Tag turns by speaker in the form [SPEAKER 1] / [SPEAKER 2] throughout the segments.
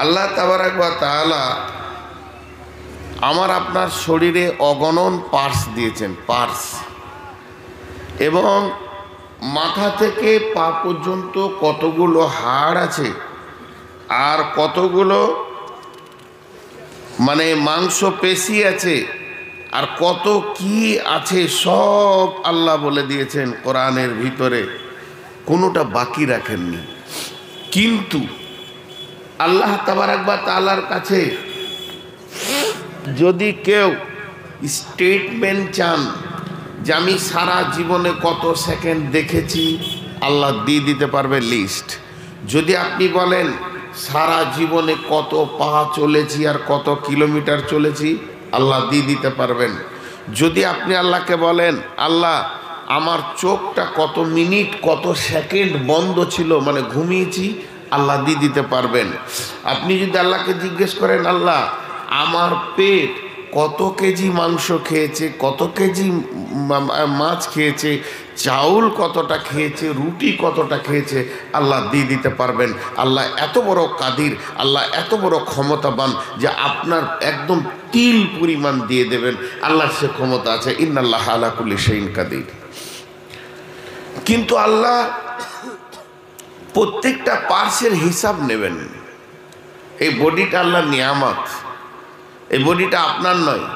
[SPEAKER 1] আল্লাহ তাবারাক তাআলা আমার আপনার শরীরে অগণন পার্স দিয়েছেন পার্স এবং মাথা থেকে পা পর্যন্ত কতগুলো হাড় আছে আর কতগুলো মানে মাংস পেশি আছে আর কত কি আছে সব আল্লাহ বলে দিয়েছেন কোরআনের ভিতরে। কোনোটা বাকি রাখেননি। কিন্তু আল্লাহ তাবারাকবা তালার কাছে যদি কেউ স্টেটমেন্ট চান যে আমি সারা জীবনে কত সেকেন্ড দেখেছি, আল্লাহ দিয়ে দিতে পারবে লিস্ট যদি আপনি বলেন, সারা জীবনে কত পা চলেছি আর কত কিলোমিটার চলেছি, আল্লাহ দিয়ে দিতে পারবেন। যদি আপনি আল্লাহকে বলেন, আল্লাহ, আমার চোখটা কত মিনিট কত সেকেন্ড বন্ধ ছিল মানে ঘুমিয়েছি আল্লাহ দিয়ে দিতে পারবেন। আপনি যদি আল্লাহকে জিজ্ঞেস করেন, আল্লাহ, আমার পেট কত কেজি মাংস খেয়েছে, কত কেজি মাছ খেয়েছে, চাউল কতটা খেয়েছে, রুটি কতটা খেয়েছে? আল্লাহ দিয়ে দিতে পারবেন। আল্লাহ এত বড় কাদির, আল্লাহ এত বড় ক্ষমতাবান যে আপনার একদম তিল পরিমাণ দিয়ে দেবেন। আল্লাহর সে ক্ষমতা আছে। ইন্নাল্লাহ আলাকুল্লি সেইন কাদির। কিন্তু আল্লাহ প্রত্যেকটা পার্সের হিসাব নেবেন। এই বডিটা আল্লাহ নিয়ামত। এই বডিটা আপনার নয়,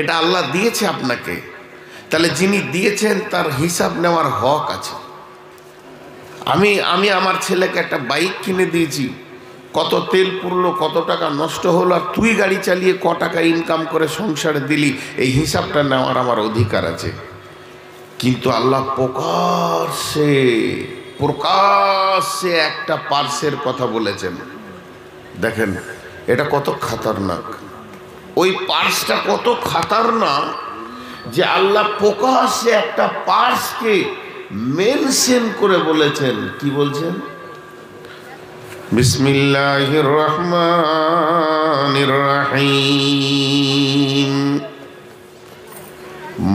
[SPEAKER 1] এটা আল্লাহ দিয়েছে আপনাকে। তাহলে যিনি দিয়েছেন, তার হিসাব নেওয়ার হক আছে। আমি আমি আমার ছেলেকে একটা বাইক কিনে দিয়েছি। কত তেল পুরলো কত টাকা নষ্ট হলো, আর তুই গাড়ি চালিয়ে ক টাকা ইনকাম করে সংসারে দিলি, এই হিসাবটা নেওয়ার আমার অধিকার আছে। কিন্তু আল্লাহ প্রকাশ্যে প্রকাশ্যে একটা পার্সের কথা বলেছেন। দেখেন, এটা কত খাতারনাক। ওই পার্সটা কত খাতারনাক যে আল্লাহ প্রকাশ্যে একটা পার্সকে মেনশন করে বলেছেন। কি বলছেন? বিসমিল্লাহ রহমান রাহিম।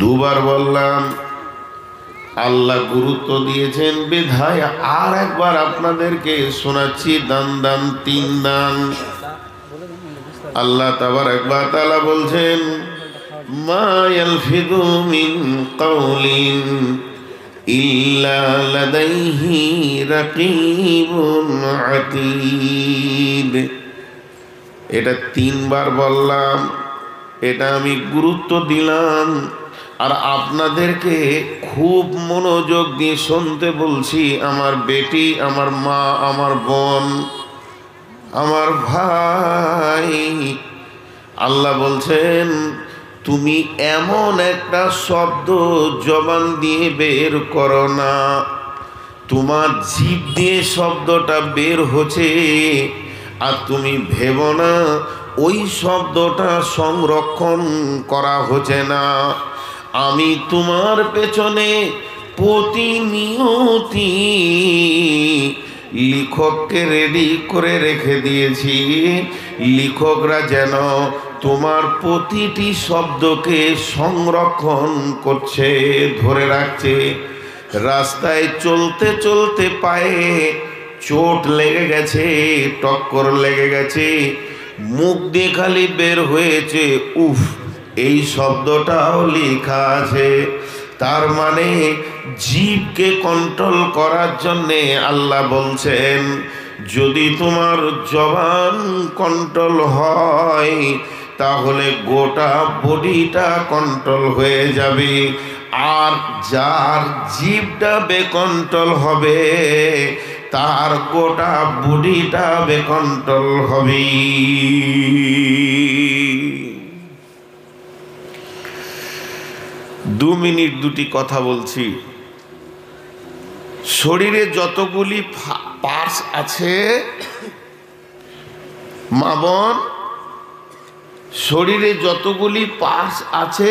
[SPEAKER 1] দুবার বললাম, আল্লাহ গুরুত্ব দিয়েছেন বিধায় আর একবার আপনাদেরকে শোনাচ্ছি, দান দান, তিন দান। আল্লাহ তাবার একবার তালা বলছেন এটা তিনবার বললাম, এটা আমি গুরুত্ব দিলাম। আর আপনাদেরকে খুব মনোযোগ দিয়ে শুনতে বলছি, আমার বেটি, আমার মা, আমার বোন, আমার ভাই। আল্লাহ বলছেন, তুমি এমন একটা শব্দ জবান দিয়ে বের করো না। তোমার জীব দিয়ে শব্দটা বের হচ্ছে, আর তুমি ভেব না, ওই শব্দটা সংরক্ষণ করা হচ্ছে না। আমি তোমার পেছনে প্রতিনিয়তি লিখককে রেডি করে রেখে দিয়েছি। লিখকরা যেন তোমার প্রতিটি শব্দকে সংরক্ষণ করছে, ধরে রাখছে। রাস্তায় চলতে চলতে পায়ে চোট লেগে গেছে, টক্কর লেগে গেছে। মুখ দিয়ে খালি বের হয়েছে, উফ। এই শব্দটাও লেখা আছে। তার মানে জীবকে কন্ট্রোল করার জন্যে আল্লাহ বলছেন, যদি তোমার জবান কন্ট্রোল হয়, তাহলে গোটা বডিটা কন্ট্রোল হয়ে যাবে। আর যার জীবটা বেকন্ট্রোল হবে, তার গোটা বডিটা বেকন্ট্রোল হবে দু মিনিট দুটি কথা বলছি। শরীরে যতগুলি পার্স আছে, মা বোন, শরীরে যতগুলি পার্স আছে,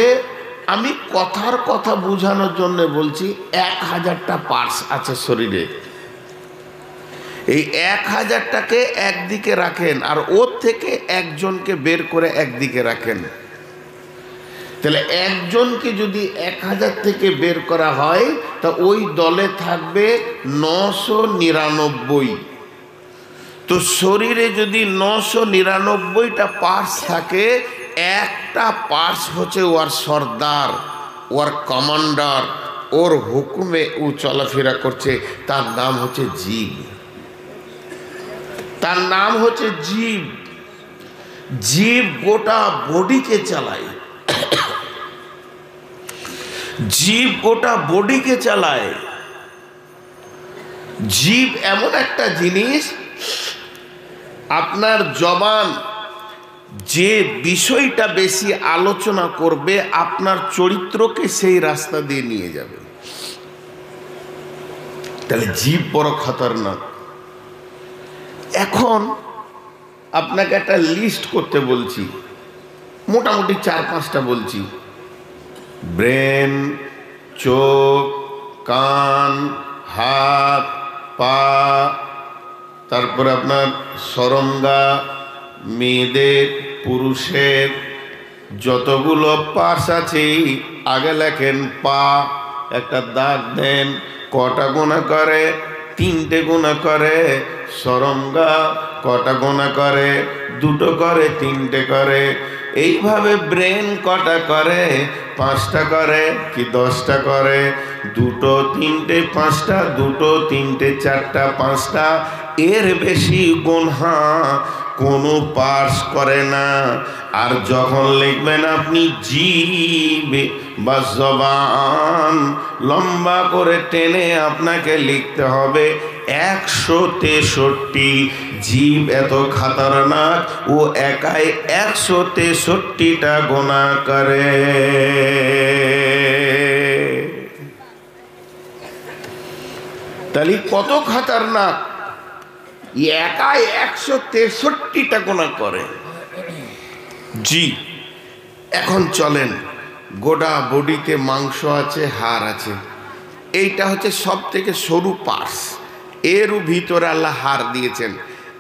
[SPEAKER 1] আমি কথার কথা বোঝানোর জন্য বলছি, এক হাজারটা পার্স আছে শরীরে। এই এক হাজারটাকে একদিকে রাখেন আর ওর থেকে একজনকে বের করে একদিকে রাখেন। তাহলে একজনকে যদি এক হাজার থেকে বের করা হয়, তা ওই দলে থাকবে নশো নিরানব্বই। তো শরীরে যদি নশো নিরানব্বইটা পার্স থাকে, একটা পার্স হচ্ছে ওর সর্দার, ওর কমান্ডার ওর হুকুমে ও চলাফেরা করছে, তার নাম হচ্ছে জীব। তার নাম হচ্ছে জীব। জীব গোটা বডিকে চালায়। জীব গোটা বডিকে চালায়। জীব এমন একটা জিনিস, আপনার জবান যে বিষয়টা বেশি আলোচনা করবে, আপনার চরিত্রকে সেই রাস্তা দিয়ে নিয়ে যাবে। তাহলে জীব বড় খতরনাক। এখন আপনাকে একটা লিস্ট করতে বলছি, মোটামুটি চার পাঁচটা বলছি। ব্রেন, চোখ, কান, হাত, পা, তারপরে আপনার সরঙ্গা, মেয়েদের, পুরুষের, যতগুলো পার্স আছে, আগে লেখেন পা, একটা দাগ দেন, কটা গোনা করে, তিনটে গোনা করে, সরঙ্গা কটা গোনা করে? দুটো করে, তিনটে করে। এইভাবে ব্রেন কটা করে? পাঁচটা করে কি দশটা করে? দুটো, তিনটে, পাঁচটা, দুটো, তিনটে, চারটা, পাঁচটা। এর বেশি গোনহা কোনো পার্স করে না। আর যখন লিখবেন আপনি জীব বা জবান লম্বা করে টেনে আপনাকে লিখতে হবে একশো তেষট্টি। জীব এত খাতারনাক, ও একাই একশো তেষট্টিটা গোনা করে। তাহলে কত খাতারনাক? একাই একশো তেষট্টিটা গোনা করে। জি, এখন চলেন। গোটা বডিতে মাংস আছে, হাড় আছে। এইটা হচ্ছে সব থেকে সরু পার্স। এরও ভিতরে আল্লাহ হাড় দিয়েছেন।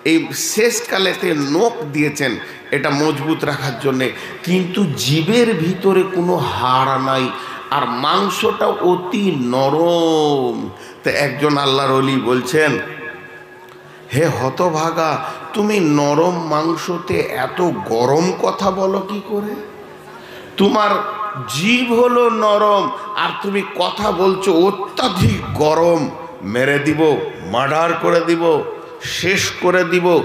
[SPEAKER 1] এই শেষকালেতে নোক দিয়েছেন, এটা মজবুত রাখার জন্যে। কিন্তু জীবের ভিতরে কোনো হাড় নাই, আর মাংসটা অতি নরম। তো একজন আল্লাহর অলি বলছেন, হে হতভাগা, তুমি নরম মাংসতে এত গরম কথা বলো কি করে? তোমার জীব হলো নরম, আর তুমি কথা বলছো অত্যাধিক গরম। মেরে দিব, মার্ডার করে দিব, শেষ করে দিব।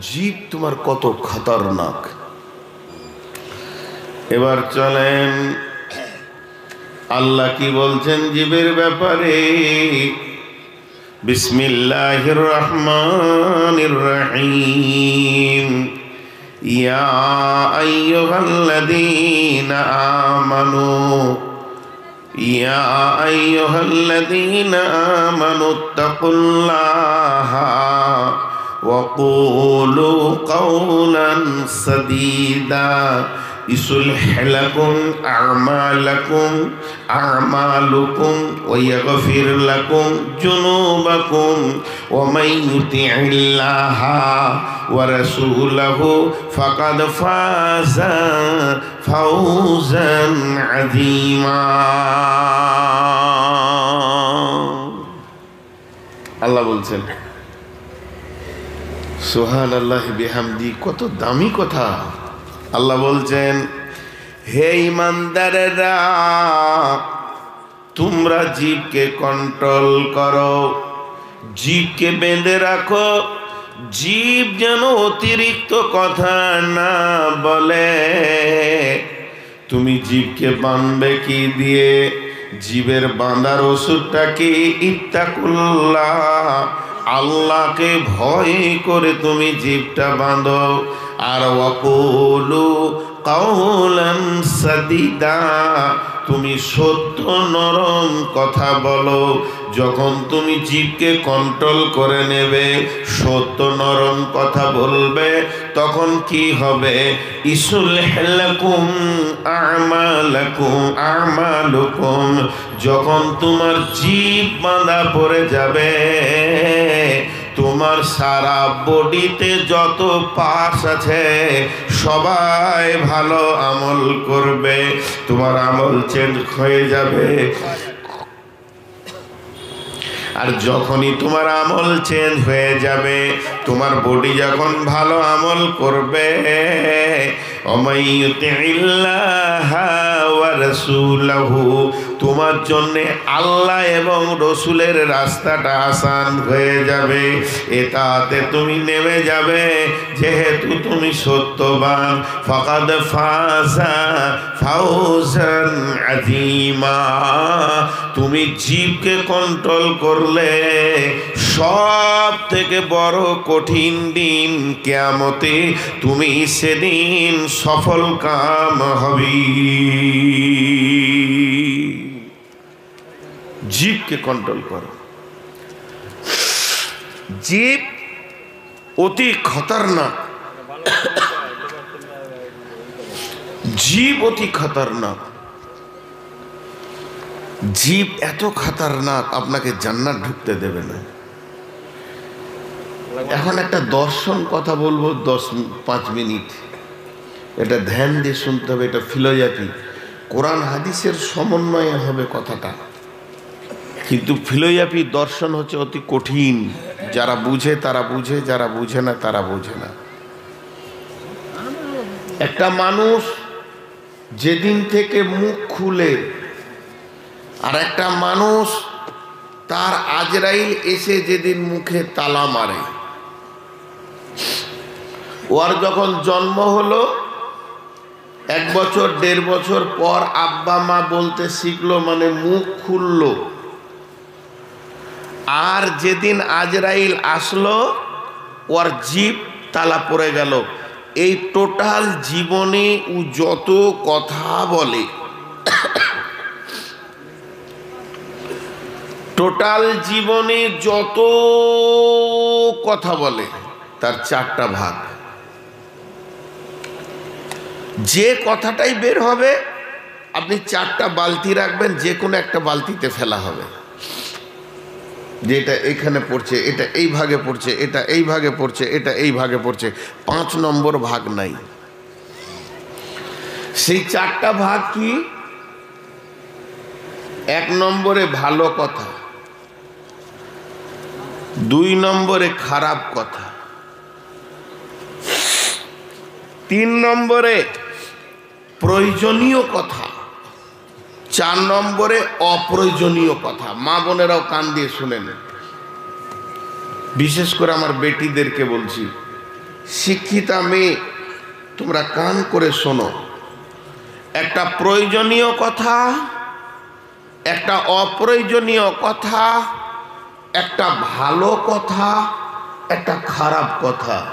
[SPEAKER 1] জীব তোমার কত খতরনাক। এবার চলেন, আল্লাহ কি বলছেন জীবের ব্যাপারে? বিসমিল্লাহির রহমানির রহিম। يا أيها الذين آمنوا يا أيها الذين آمنوا اتقوا الله وقولوا قولا سديدا يصلح لكم أعمالكم أعمالكم ويغفر لكم جنوبكم ومن يطع الله ورسوله فقد فاز فوزا عظيما আল্লাহ বলছেন সোহান আল্লাহ বেহামদি কত দামি কথা আল্লাহ বলছেন, হে ইমানদারেরা, তোমরা জীবকে কন্ট্রোল করো, জীবকে বেঁধে রাখো, জীব যেন অতিরিক্ত কথা না বলে। তুমি জীবকে বাঁধবে কি দিয়ে? জীবের বাঁধার ওষুধটা কি ইত্তাকুল্লাহ? আল্লাহকে ভয় করে তুমি জীবটা বাঁধো। আর অকুলু কাউলান সাদিদা, তুমি সত্য নরম কথা বলো। যখন তুমি জীবকে কন্ট্রোল করে নেবে, সত্য নরম কথা বলবে, তখন কি হবে? আমালুকুম, যখন তোমার জীব বাঁধা পড়ে যাবে তোমার সারা বডিতে যত পার্স আছে, সবাই ভালো আমল করবে। তোমার আমল চেঞ্জ হয়ে যাবে। আর যখনই তোমার আমল চেঞ্জ হয়ে যাবে, তোমার বডি যখন ভালো আমল করবে তোমার জন্য আল্লাহ এবং রসুলের রাস্তাটা আসান হয়ে যাবে। এটাতে তুমি নেমে যাবে। যেহেতু তুমি সত্যবান, ফকাদ ফাসা ফাউজান আজিমা তুমি জীবকে কন্ট্রোল করলে সব থেকে বড় কঠিন দিন কেয়ামতে তুমি সেদিন সফল কাম হবি। জীবকে কন্ট্রোল করো। জীব অতি খতরনাক। জীব অতি খতরনাক। জীব এত খতরনাক, আপনাকে জান্নাত ঢুকতে দেবে না। এখন একটা দর্শন কথা বলব, দশ পাঁচ মিনিট। এটা ধ্যান দিয়ে শুনতে হবে, এটা ফিলোজাফি। কোরআন হাদিসের সমন্বয়ে হবে কথাটা। কিন্তু ফিলোজাফি দর্শন হচ্ছে অতি কঠিন। যারা বুঝে, তারা বুঝে, যারা বুঝে না, তারা বুঝে না। একটা মানুষ যেদিন থেকে মুখ খুলে, আর একটা মানুষ তার আজরাইল এসে যেদিন মুখে তালা মারে। ওর যখন জন্ম হলো, এক বছর, দেড় বছর পর আব্বা মা বলতে শিখলো মানে মুখ খুললো। আর যেদিন আজরাইল আসলো, ওর জীব তালা পড়ে গেল। এই টোটাল জীবনে ও যত কথা বলে, টোটাল জীবনে যত কথা বলে, তার চারটা ভাগ। যে কথাটাই বের হবে, আপনি চারটা বালতি রাখবেন, যে কোনো একটা বালতিতে ফেলা হবে। যে এটা এখানে পড়ছে, এটা এই ভাগে পড়ছে, এটা এই ভাগে পড়ছে, এটা এই ভাগে পড়ছে, পাঁচ নম্বর ভাগ নাই। সেই চারটা ভাগ কি? এক নম্বরে ভালো কথা, দুই নম্বরে খারাপ কথা তিন নম্বরে প্রয়োজনীয় কথা। চার নম্বরে অপ্রয়োজনীয় কথা। মা বোনেরাও কান দিয়ে শুনে নেন। বিশেষ করে আমার বেটিদেরকে বলছি, শিক্ষিতা মেয়ে, তোমরা কান করে শোনো। একটা প্রয়োজনীয় কথা, একটা অপ্রয়োজনীয় কথা, একটা ভালো কথা, একটা খারাপ কথা।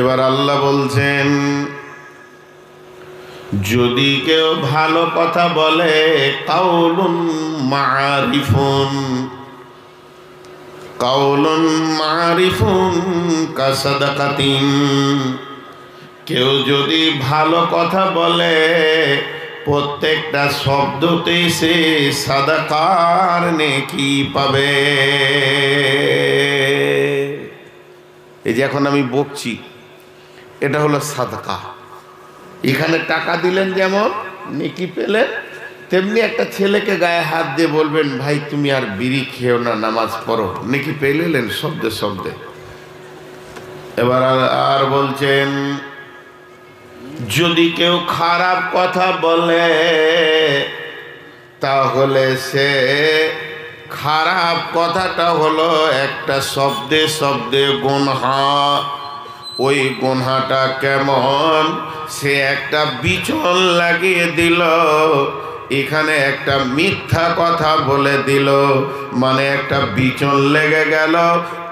[SPEAKER 1] এবার আল্লাহ বলছেন, যদি কেউ ভালো কথা বলে, কাউলুন মারিফুন কাউলুন মারিফুন কাসাদাকাতিন। কেউ যদি ভালো কথা বলে, প্রত্যেকটা শব্দতেই সে সাদাকার নেকি পাবে। এই যে এখন আমি বকছি। এটা হলো সাদকা। এখানে টাকা দিলেন যেমন, নেকি পেলেন, তেমনি একটা ছেলেকে গায়ে হাত দিয়ে বলবেন, ভাই, তুমি আর বিড়ি খেও না, নামাজ পড়ো। নেকি পেলেলেন শব্দে শব্দে। এবার আর বলছেন, যদি কেউ খারাপ কথা বলে, তাহলে সে খারাপ কথাটা হলো একটা শব্দে শব্দে গুনহা। ওই গোনাটা কেমন? সে একটা বিচন লাগিয়ে দিল। এখানে একটা মিথ্যা কথা বলে দিল। মানে একটা বিচন লেগে গেল।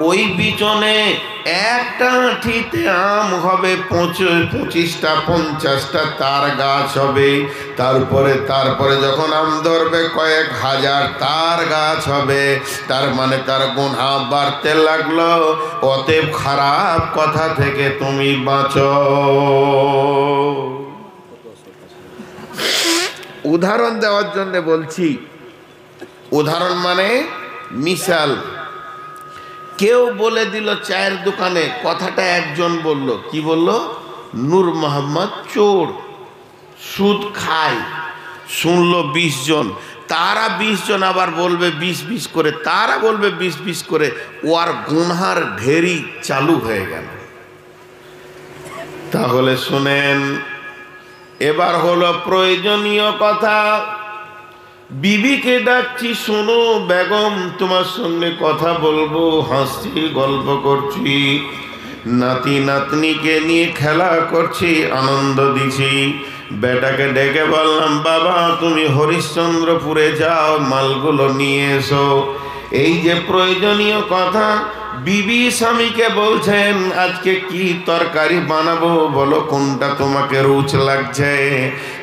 [SPEAKER 1] ওই বিচনে একটা আঠিতে আম হবে পঁচিশটা, পঞ্চাশটা তার গাছ হবে। তারপরে তারপরে যখন আম ধরবে, কয়েক হাজার তার গাছ হবে। তার মানে তার গুণা বাড়তে লাগল। অতএব খারাপ কথা থেকে তুমি বাঁচো। উদাহরণ দেওয়ার জন্য বলছি। উদাহরণ মানে মিশাল। কেউ বলে দিল চায়ের দোকানে, কথাটা একজন বলল, কি বলল? নূর মোহাম্মদ চোর, সুদ খায়, শুনলো বিশ জন। তারা বিশ জন আবার বলবে বিশ বিশ করে, তারা বলবে বিশ বিশ করে, ও আর গুনহার ঢেরি চালু হয়ে গেল। তাহলে শুনেন এবার হলো প্রয়োজনীয় কথা। বিবিকে ডাকছি, শোনো বেগম, তোমার সঙ্গে কথা বলব, হাসছি, গল্প করছি। নাতি নাতনিকে নিয়ে খেলা করছি, আনন্দ দিছি। বেটাকে ডেকে বললাম, বাবা, তুমি হরিশ্চন্দ্রপুরে যাও, মালগুলো নিয়ে এসো। এই যে প্রয়োজনীয় কথা বিবি স্বামীকে বলছেন, আজকে কি তরকারি বানাবো? বলো কোনটা তোমাকে রুচ লাগছে?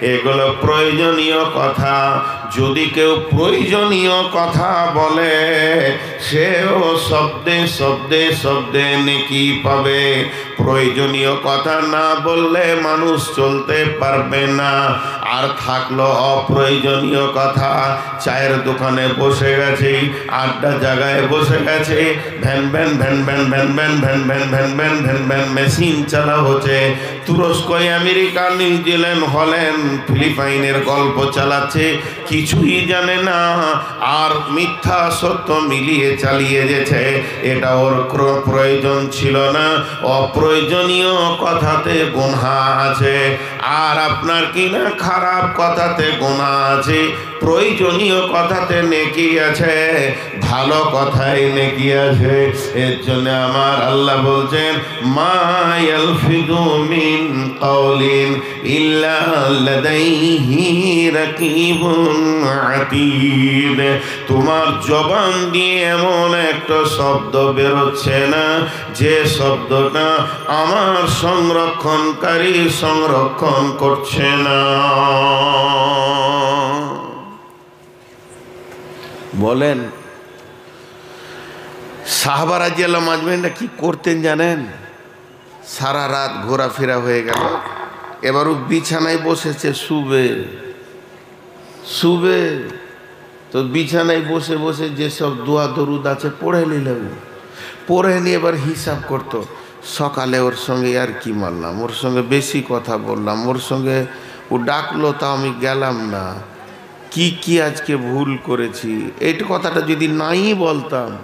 [SPEAKER 1] এগুলো প্রয়োজনীয় কথা। যদি কেউ প্রয়োজনীয় কথা বলে সেও শব্দে শব্দে শব্দে নেকি পাবে প্রয়োজনীয় কথা না বললে মানুষ চলতে পারবে না আর থাকল অপ্রয়োজনীয় কথা চায়ের দোকানে বসে গেছে আড্ডা জায়গায় বসে গেছে van van van van van van van van van van van van machine চালা হচ্ছে তুরস্ক আমেরিকা নিউজিল্যান্ড হল্যান্ড ফিলিপাইনের গল্প চালাচ্ছে কিছুই জানে না। আর মিথ্যা সত্য মিলিয়ে চালিয়ে যেছে, এটা ওর প্রয়োজন ছিল না। অপ্রয়োজনীয় কথাতে গুনহা আছে। আর আপনার কিনা খারাপ কথাতে গুণা আছে? প্রয়োজনীয় কথাতে নেকি আছে। ভালো কথাই নেকি আছে। এর জন্য আমার আল্লাহ বলছেন মায়াল ফিদুমিন কওলিন ইল্লা লাদাইহি রাকিবুন তোমার জবান দিয়ে এমন একটা শব্দ বেরোচ্ছে না। যে শব্দটা আমার সংরক্ষণকারী সংরক্ষণ করছে না। বলেন সাহাবার আজিয়াল্লাহ মাজমেনটা কি করতেন জানেন? সারা রাত ঘোরাফেরা হয়ে গেল। এবার ও বিছানায় বসেছে শুবে। শুবে? তো বিছানায় বসে বসে যেসব দোয়া দরুদ আছে, পড়ে নিল পড়ে নিয়ে এবার হিসাব করতো। সকালে ওর সঙ্গে আর কি মারলাম? ওর সঙ্গে বেশি কথা বললাম। ওর সঙ্গে ও ডাকলো তা আমি গেলাম না। কি কি আজকে ভুল করেছি? এইটা কথাটা যদি নাই বলতাম,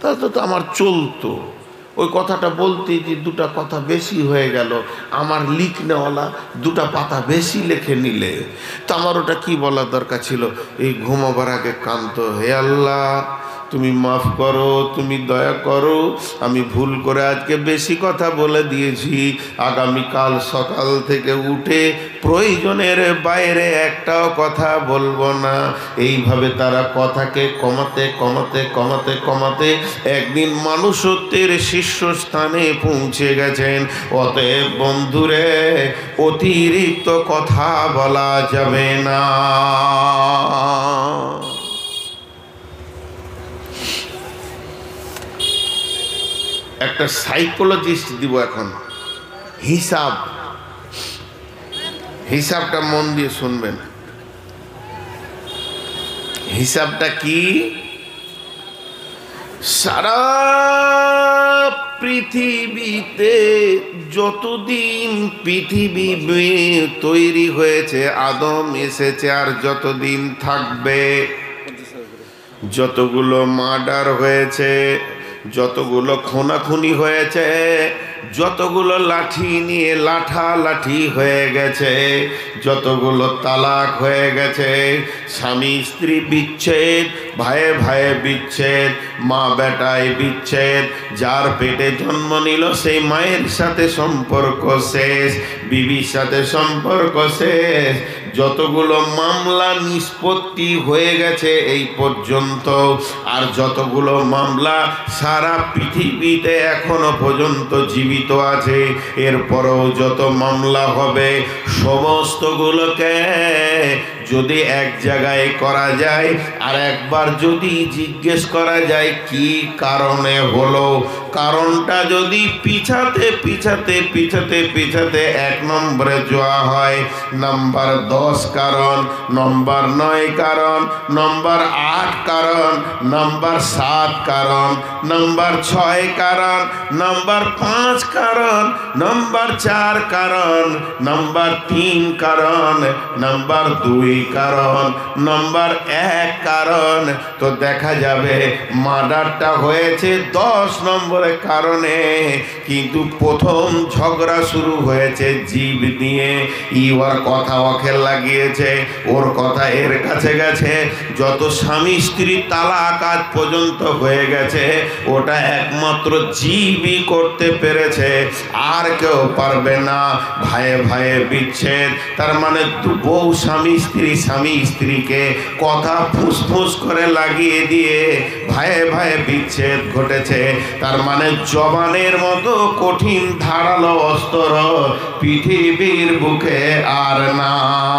[SPEAKER 1] তাহলে তো আমার চলতো। ওই কথাটা বলতে যে দুটা কথা বেশি হয়ে গেল। আমার লিখ নেওয়ালা দুটা পাতা বেশি লেখে নিলে। তো আমার ওটা কি বলার দরকার ছিল? এই ঘুমাবার আগে কান্ত হে আল্লাহ তুমি মাফ করো, তুমি দয়া করো, আমি ভুল করে আজকে বেশি কথা বলে দিয়েছি। আগামীকাল সকাল থেকে উঠে প্রয়োজনের বাইরে একটাও কথা বলব না। এইভাবে তারা কথাকে কমাতে কমাতে কমাতে কমাতে একদিন মানুষত্বের শীর্ষস্থানে পৌঁছে গেছেন। অতএব বন্ধুরে, অতিরিক্ত কথা বলা যাবে না। একটা সাইকোলজিস্ট দিব এখন। হিসাব। হিসাবটা মন দিয়ে শুনবেন। হিসাবটা কি? সারা পৃথিবীতে যতদিন পৃথিবী তৈরি হয়েছে, আদম এসেছে আর যতদিন থাকবে, যতগুলো মার্ডার হয়েছে যতগুলো খুনাখুনি হয়েছে যতগুলো লাঠি নিয়ে লাঠা লাঠি হয়ে গেছে, যতগুলো তালাক হয়ে গেছে, স্বামী স্ত্রী বিচ্ছেদ ভাইয়ে ভাইয়ে বিচ্ছেদ, মা বেটায় বিচ্ছেদ, যার পেটে জন্ম নিল সেই মায়ের সাথে সম্পর্ক শেষ, বিবির সাথে সম্পর্ক শেষ। যতগুলো মামলা নিষ্পত্তি হয়ে গেছে এই পর্যন্ত, আর যতগুলো মামলা সারা পৃথিবীতে এখনও পর্যন্ত জীবিত আছে এরপরও যত মামলা হবে সমস্তগুলোকে যদি এক জায়গায় করা যায়, আর একবার যদি জিজ্ঞেস করা যায়, কি কারণে হলো? কারণটা যদি পিছাতে পিছাতে পিছাতে পিছাতে এক নম্বরে যাওয়া হয়, নাম্বার দশ কারণ, নম্বর নয় কারণ, নম্বর আট কারণ, নাম্বার সাত কারণ, নাম্বার ছয় কারণ, নাম্বার পাঁচ কারণ, নাম্বার চার কারণ, নাম্বার তিন কারণ, নাম্বার দুই কারণ, নম্বর এক কারণ। তো দেখা যাবে, মার্ডারটা হয়েছে দশ নম্বরের কারণে। কিন্তু প্রথম ঝগড়া শুরু হয়েছে জীব নিয়ে। ই ওর কথা ওকে লাগিয়েছে, ওর কথা এর কাছে গেছে। যত স্বামী স্ত্রী তালা কাজ পর্যন্ত হয়ে গেছে, ওটা একমাত্র জীবই করতে পেরেছে। আর কেউ পারবে না, ভাইয়ে ভাইয়ে বিচ্ছেদ। তার মানে বউ স্বামী স্ত্রী স্বামী, স্ত্রীকে কথা ফুসফুস করে লাগিয়ে দিয়ে ভাইয়ে ভাইয়ে বিচ্ছেদ ঘটেছে। তার মানে জবানের মতো কঠিন ধারালো অস্ত্র পৃথিবীর বুকে আর নাই।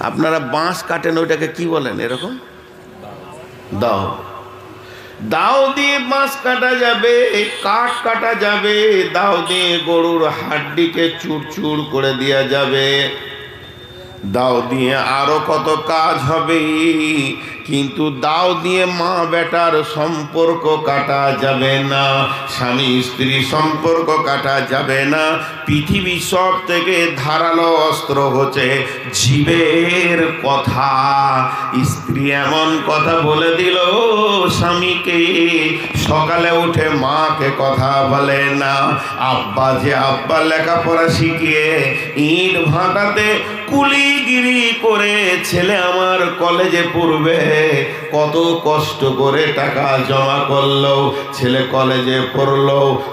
[SPEAKER 1] আপনারা বাঁশ কাটেন, ওইটাকে কি বলেন এরকম? দাও। দাও দিয়ে বাঁশ কাটা যাবে, কাঠ কাটা যাবে, দাও দিয়ে গরুর হাড্ডিকে চুর করে দেওয়া যাবে। দাও দিয়ে আরও কত কাজ হবে। কিন্তু দাও দিয়ে মা বেটার সম্পর্ক কাটা যাবে না, স্বামী স্ত্রী সম্পর্ক কাটা যাবে না। পৃথিবী সব থেকে ধারালো অস্ত্র হচ্ছে জীবের কথা। স্ত্রী এমন কথা বলে দিল স্বামীকে, সকালে উঠে মাকে কথা বলে না। আব্বা যে আব্বা লেখাপড়া শিখিয়ে ইট ভাটাতে কুলিগিরি করে ছেলে আমার কলেজে পড়বে। কত কষ্ট করে টাকা জমা করল। ছেলে কলেজে পড়ল,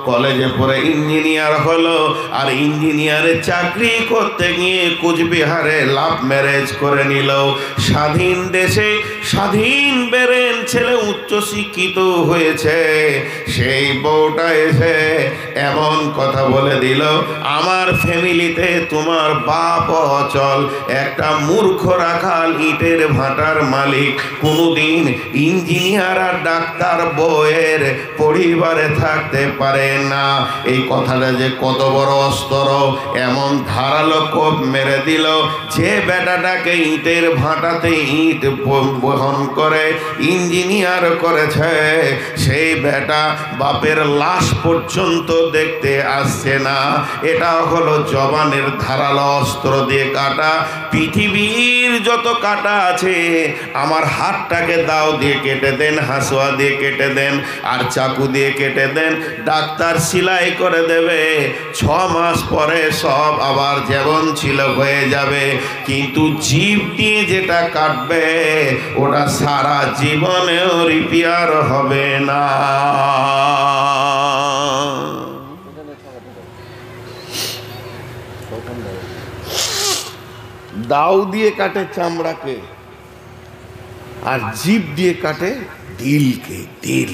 [SPEAKER 1] কলেজে পড়ে ইঞ্জিনিয়ার হলো। আর ইঞ্জিনিয়ারে চাকরি করতে গিয়ে কুচবিহারে লাভ ম্যারেজ করে নিল। স্বাধীন দেশে স্বাধীন বেরেন ছেলে উচ্চ শিক্ষিত হয়েছে। সেই বউটা এসে এমন কথা বলে দিল, আমার ফ্যামিলিতে তোমার বাপ অচল, একটা মূর্খ রাখাল ইটের ভাটার মালিক, কোনোদিন ইঞ্জিনিয়ার আর ডাক্তার বউয়ের পরিবারে থাকতে পারে না। এই কথাটা যে কত বড় অস্তর, এমন ধারালো কোপ মেরে দিল, যে বেটাটাকে ইটের ভাটাতে ইট বহন করে, ইঞ্জিনিয়ার করেছে। সেই বেটা বাপের লাশ পর্যন্ত দেখতে আসছে না। এটা হলো জবানের ধারালো অস্ত্র দিয়ে কাটা। পৃথিবীর যত কাটা আছে, আমার হাতটাকে দাও দিয়ে কেটে দেন, হাসুয়া দিয়ে কেটে দেন, আর চাকু দিয়ে কেটে দেন, ডাক্তার সেলাই করে দেবে। ছ মাস পরে সব আবার যেমন ছিল হয়ে যাবে। কিন্তু জীব দিয়ে যেটা কাটবে ওটা সারা জীবনেও রিপেয়ার হবে না। দাও দিয়ে কাটে চামড়াকে, আর জীব দিয়ে কাটে দিলকে, দিল।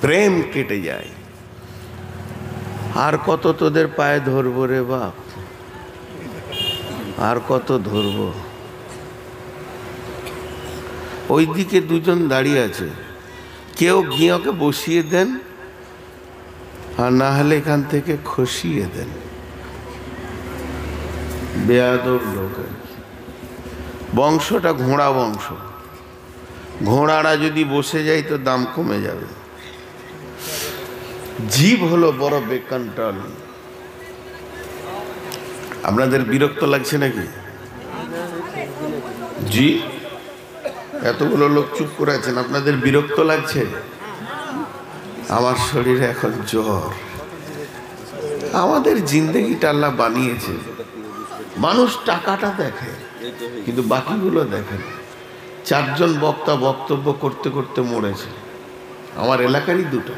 [SPEAKER 1] প্রেম কেটে যায়। আর কত তোদের পায়ে ধরবো রে বাপ? আর কত ধরবো? ওইদিকে দুজন দাঁড়িয়ে আছে। কেউ গিয়ে বসিয়ে দেন আর না হলে এখান থেকে খসিয়ে দেন। বেয়াদব লোক। বংশটা ঘোড়া বংশ। ঘোড়ারা যদি বসে যায় তো দাম কমে যাবে। জীব হলো বড় বেকন্ট্রোল আপনাদের বিরক্ত লাগছে নাকি? জি? এতগুলো লোক চুপ করে আছেন, আপনাদের বিরক্ত লাগছে? আমার শরীরে এখন জ্বর। আমাদের জিন্দগিটা আল্লাহ বানিয়েছে। মানুষ টাকাটা দেখে, কিন্তু বাকিগুলো দেখে না। চারজন বক্তা বক্তব্য করতে করতে মরেছে। আমার এলাকারই দুটো।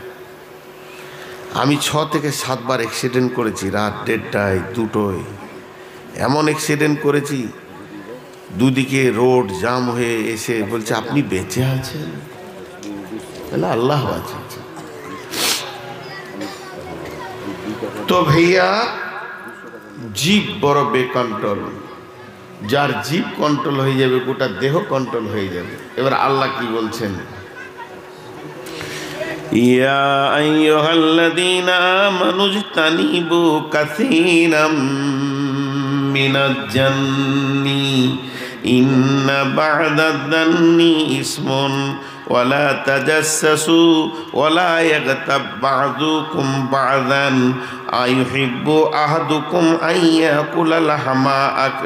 [SPEAKER 1] আমি ছ থেকে সাতবার অ্যাক্সিডেন্ট করেছি, রাত দেড়টায়, দুটোয়। এমন অ্যাক্সিডেন্ট করেছি দুদিকে রোড জাম হয়ে এসে বলছে, আপনি বেঁচে আছেন? তাহলে আল্লাহ আছে তো ভাইয়া, জীব বড় বেকন্ট্রোল। যার জীব কন্ট্রোল হয়ে যাবে, গোটা দেহ কন্ট্রোল হয়ে যাবে। এবার আল্লাহ কি বলছেন? ইয়া আইয়ুহাল্লাযীনা আমানু ইজতানিবু কাসীরাম মিনাজ জান্নি إن بعد الظن إثم ولا تجسسوا ولا يغتب بعضكم بعضا أيحب أحدكم أن يأكل لحم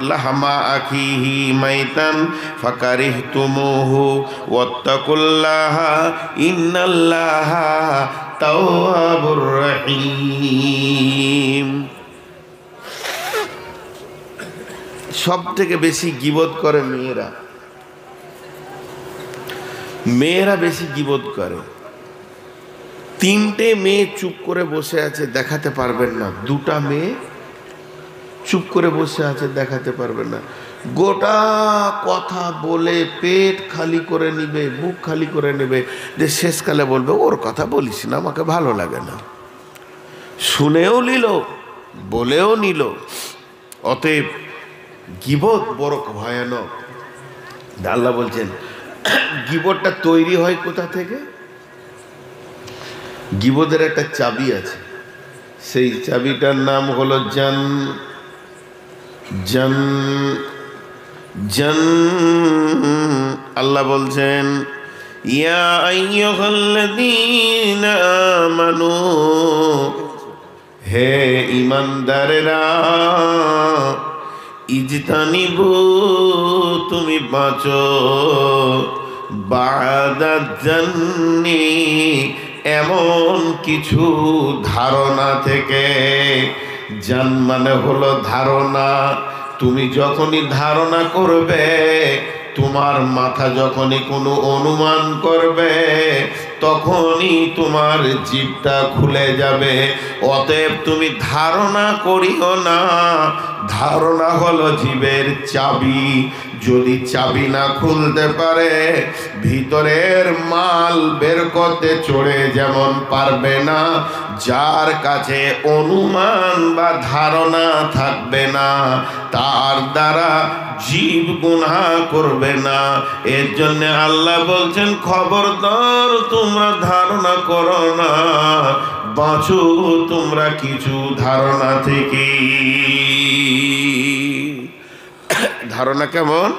[SPEAKER 1] لحم أخيه ميتا فكرهتموه واتقوا الله إن الله تواب رحيم সব থেকে বেশি গিবত করে মেয়েরা। মেয়েরা বেশি গিবোধ করে। তিনটে মেয়ে চুপ করে বসে আছে, দেখাতে পারবেন না। দুটা মেয়ে চুপ করে বসে আছে, দেখাতে পারবেন না। গোটা কথা বলে পেট খালি করে নিবে বুক খালি করে নেবে, যে শেষকালে বলবে, ওর কথা বলিস না, আমাকে ভালো লাগে না। শুনেও নিল, বলেও নিল। অতএব গিবত বড় ভয়ানক। আল্লাহ বলছেন গিবরটা তৈরি হয় কোথা থেকে? গিবদের একটা চাবি আছে। সেই চাবিটার নাম হলো জান জান জান। আল্লাহ বলছেন আমানু, হে ইমানদারেরা ইজতানিবু তুমি বাঁচো। বাদাজান্নি এমন কিছু ধারণা থেকে। জান মানে হলো ধারণা। তুমি যখনই ধারণা করবে, তোমার মাথা যখনই কোনো অনুমান করবে তখনই তোমার জীবটা খুলে যাবে। অতএব তুমি ধারণা করিও না। ধারণা হলো জীবের চাবি। যদি চাবি না খুলতে পারে, ভিতরের মাল বের করতে চড়ে যেমন পারবে না। যার কাছে অনুমান বা ধারণা থাকবে না, তার দ্বারা জীব গুণা করবে না। এর জন্য আল্লাহ বলছেন, খবরদার, তোমরা ধারণা করো না। বাঁচো তোমরা কিছু ধারণা থেকে। ধারণা কেমন?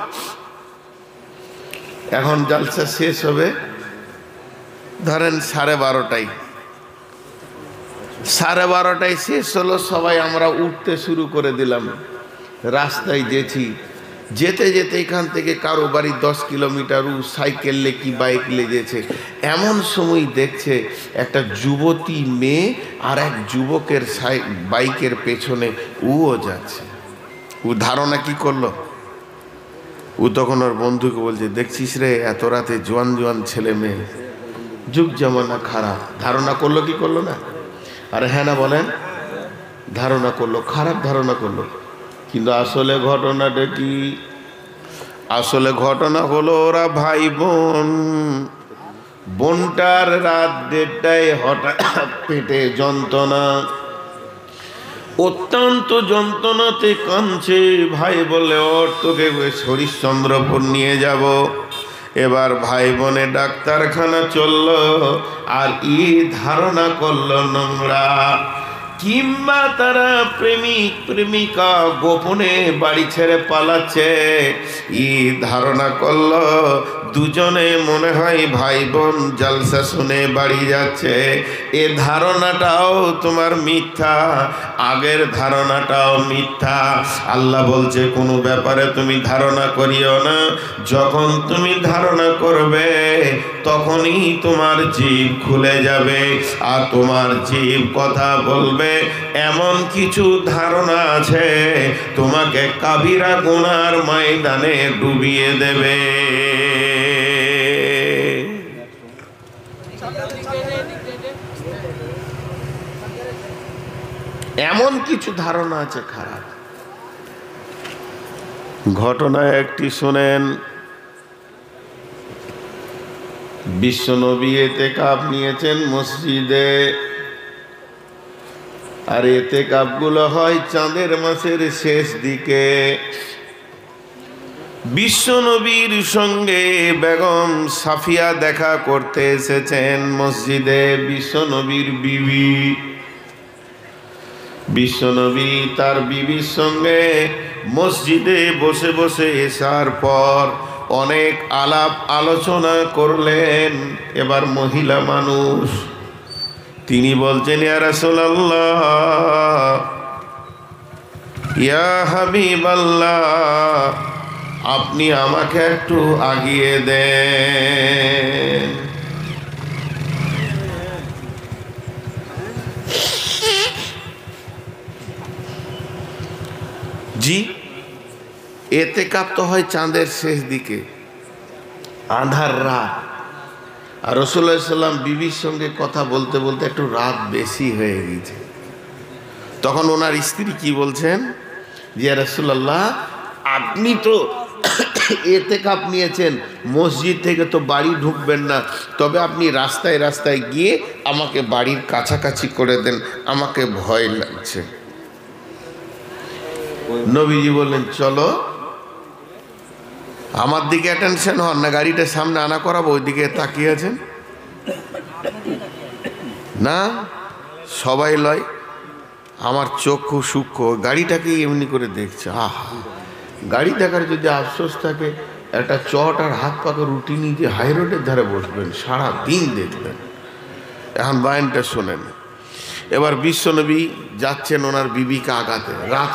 [SPEAKER 1] এখন জালসা শেষ হবে। ধরেন সাড়ে বারোটায়। সাড়ে বারোটায় শেষ হলো, সবাই আমরা উঠতে শুরু করে দিলাম। রাস্তায় যেছি। যেতে যেতে এখান থেকে কারও বাড়ি দশ কিলোমিটার উ সাইকেল কি বাইক লেগেছে এমন সময় দেখছে একটা যুবতী মেয়ে আর এক যুবকের বাইকের পেছনে উও যাচ্ছে। ও ধারণা কি করল? ও তখন ওর বন্ধুকে বলছে, দেখছিস রে, এত রাতে জোয়ান জোয়ান ছেলে মেয়ে, যুগ জামানা খারাপ। ধারণা করল কি করল না? আরে হ্যাঁ না বলেন। ধারণা করল, খারাপ ধারণা করল। কিন্তু আসলে ঘটনাটা কি? আসলে ঘটনা হলো ওরা ভাই বোন। বোনটার রাত দেড়টায় হঠাৎ পেটে যন্ত্রণা। অত্যন্ত যন্ত্রণাতে কাঁদছে। ভাই বলে ওর তোকে হরিশ্চন্দ্রপুর নিয়ে যাব। এবার ভাই বোনে ডাক্তারখানা চলল। আর ই ধারণা করল নোংরা। কিংবা তারা প্রেমিক প্রেমিকা গোপনে বাড়ি ছেড়ে পালাচ্ছে। ই ধারণা করল দুজনে মনে হয় ভাই বোন জালসা শুনে বাড়ি যাচ্ছে। এ ধারণাটাও তোমার মিথ্যা, আগের ধারণাটাও মিথ্যা। আল্লাহ বলছে, কোনো ব্যাপারে তুমি ধারণা করিও না। যখন তুমি ধারণা করবে, তখনই তোমার জীব খুলে যাবে আর তোমার জীব কথা বলবে। এমন কিছু ধারণা আছে, তোমাকে কাবিরা গুনার ময়দানে ডুবিয়ে দেবে। এমন কিছু ধারণা আছে খারাপ। ঘটনা একটি শোনেন, বিশ্বনবী এতে কাপ নিয়েছেন মসজিদে। আর এতে কাপগুলো হয় চাঁদের মাসের শেষ দিকে। বিশ্বনবীর সঙ্গে বেগম সাফিয়া দেখা করতে এসেছেন মসজিদে বিশ্বনবীর বিবি। বিশ্বনবী তার বিবির সঙ্গে মসজিদে বসে বসে এসার পর অনেক আলাপ আলোচনা করলেন এবার মহিলা মানুষ। তিনি বলছেন হাবিবাল্লাহ, আপনি আমাকে একটু আগিয়ে দেন। জি এতে কাপ্ত হয় চাঁদের শেষ দিকে। আধার রাত। আর রসুল্লাহ সাল্লাম বিবির সঙ্গে কথা বলতে বলতে একটু রাত বেশি হয়ে গেছে। তখন ওনার স্ত্রী কি বলছেন? যে রসুল্লাহ আপনি তো এতে কাপ নিয়েছেন। মসজিদ থেকে তো বাড়ি ঢুকবেন না। তবে আপনি রাস্তায় রাস্তায় গিয়ে আমাকে বাড়ির কাছাকাছি করে দেন। আমাকে ভয় লাগছে। নবীজি বললেন, চলো। আমার দিকে অ্যাটেনশন হন না, গাড়িটা সামনে আনা করাবো ওই দিকে তাকিয়ে আছেন? না, সবাই লয়। আমার চক্ষু সূক্ষ্ম, গাড়িটাকে এমনি করে দেখছে। আহা, গাড়ি দেখার যদি আফসোস থাকে, একটা চট আর হাত পাকা রুটি নিয়ে হাই রোডের ধারে বসবেন সারা দিন দেখবেন। এখন বায়নটা শোনেন। এবার বিশ্বনবী যাচ্ছেন ওনার বিবিকে আগাতে। রাত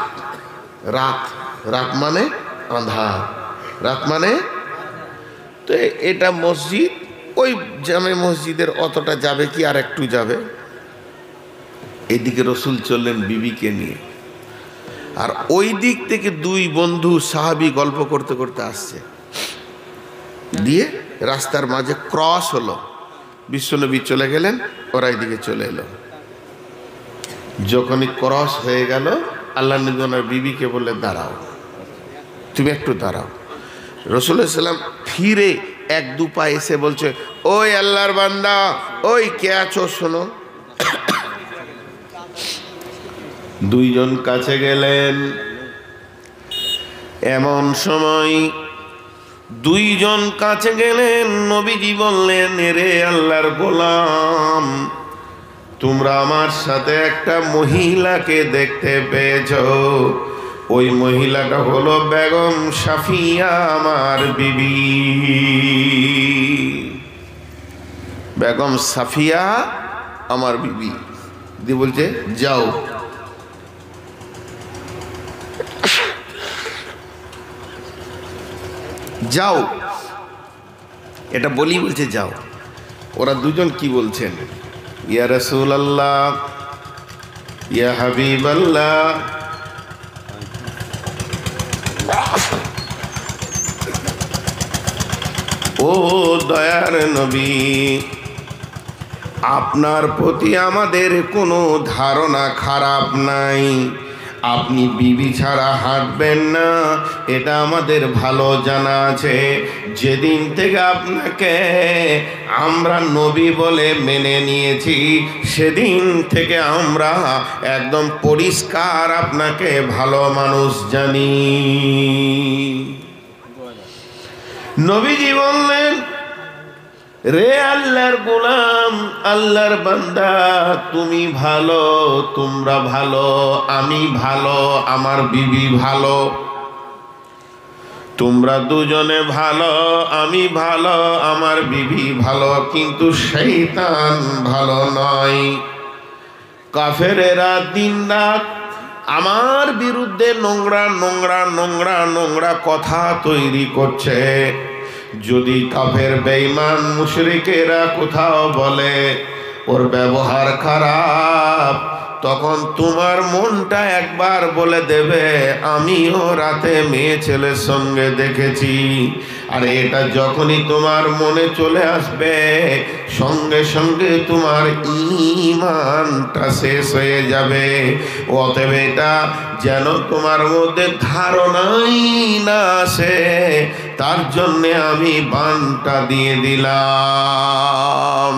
[SPEAKER 1] রাত রাত মানে আন্ধার। রাত মানে? তো এটা মসজিদ, ওই জামে মসজিদের অতটা যাবে কি আর একটু যাবে? এদিকে রসুল চললেন বিবিকে নিয়ে। আর ওই দিক থেকে দুই বন্ধু সাহাবি গল্প করতে করতে আসছে। দিয়ে রাস্তার মাঝে ক্রস হলো। বিশ্বনবী চলে গেলেন, ওরা এদিকে চলে এলো। যখনই ক্রস হয়ে গেল আল্লাহ নবী বিবিকে বলে দাঁড়াও, তুমি একটু দাঁড়াও। রসুল্লাহ সাল্লাম ফিরে এক দু পা এসে বলছে, ওই আল্লাহর বান্দা, ওই কে আছো শোনো। দুইজন কাছে গেলেন। এমন সময় দুইজন কাছে গেলেন, নবীজি বললেন রে আল্লাহর গোলাম তোমরা আমার সাথে একটা মহিলাকে দেখতে পেয়েছ। ওই মহিলাটা হলো বেগম সাফিয়া আমার বিবি। বেগম সাফিয়া আমার বিবি। দিয়ে বলছে, যাও। যাও। এটা বলি বলছে, যাও। ওরা দুজন কি বলছেন? ইয়া রসুল আল্লাহ ইয়া হাবিব আল্লাহ ও দয়ার নবী, আপনার প্রতি আমাদের কোনো ধারণা খারাপ নাই। আপনি বিবি ছাড়া হাঁটবেন না, এটা আমাদের ভালো জানা আছে। যেদিন থেকে আপনাকে আমরা নবী বলে মেনে নিয়েছি, সেদিন থেকে আমরা একদম পরিষ্কার আপনাকে ভালো মানুষ জানি। নবীজি বললেন রে আল্লাহর গোলাম, আল্লাহর বান্দা, তুমি ভালো, তোমরা ভালো, আমি ভালো, আমার বিবি ভালো। তোমরা দুজনে ভালো, আমি ভালো, আমার বিবি ভালো, কিন্তু শৈতান ভালো নয়। কাফেরেরা দিন রাত আমার বিরুদ্ধে নোংরা নোংরা নোংরা নোংরা কথা তৈরি করছে। যদি কাফের বেঈমান মুশরিকেরা কোথাও বলে ওর ব্যবহার খারাপ তখন তোমার মনটা একবার বলে দেবে, আমিও রাতে মেয়ে ছেলের সঙ্গে দেখেছি। আর এটা যখনই তোমার মনে চলে আসবে, সঙ্গে সঙ্গে তোমার ইমানটা শেষ হয়ে যাবে। অতএব এটা যেন তোমার মধ্যে ধারণাই না আসে, তার জন্যে আমি বানটা দিয়ে দিলাম।